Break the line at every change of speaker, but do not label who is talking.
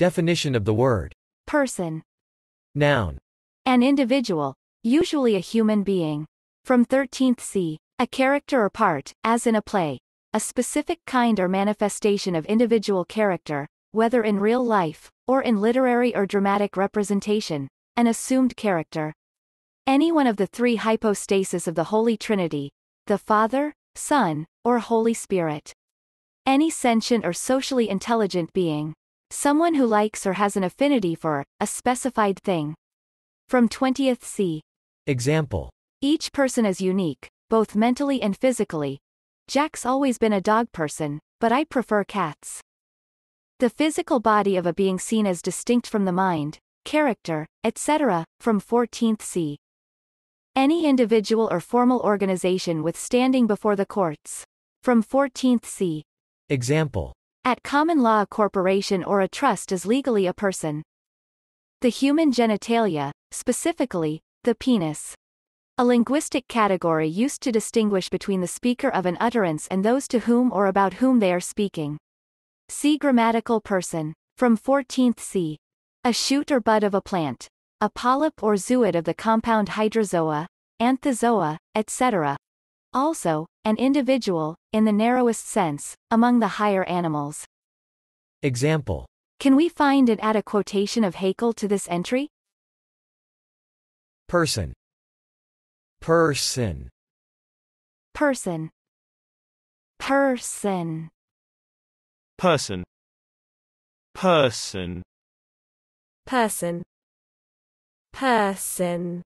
Definition of the word.
person,
Noun.
an individual, usually a human being. From 13th C, a character or part, as in a play, a specific kind or manifestation of individual character, whether in real life, or in literary or dramatic representation, an assumed character. Any one of the three hypostases of the Holy Trinity, the Father, Son, or Holy Spirit. Any sentient or socially intelligent being. Someone who likes or has an affinity for a specified thing. From 20th C.
Example.
Each person is unique, both mentally and physically. Jack's always been a dog person, but I prefer cats. The physical body of a being seen as distinct from the mind, character, etc., from 14th C. Any individual or formal organization with standing before the courts. From 14th C.
Example.
At common law a corporation or a trust is legally a person. The human genitalia, specifically, the penis. A linguistic category used to distinguish between the speaker of an utterance and those to whom or about whom they are speaking. See grammatical person. From 14th C. A shoot or bud of a plant. A polyp or zooid of the compound hydrozoa, anthozoa, etc. Also, an individual, in the narrowest sense, among the higher animals.
Example.
Can we find and add a quotation of Haeckel to this entry?
Person. Person.
Person. Person.
person person
person, person,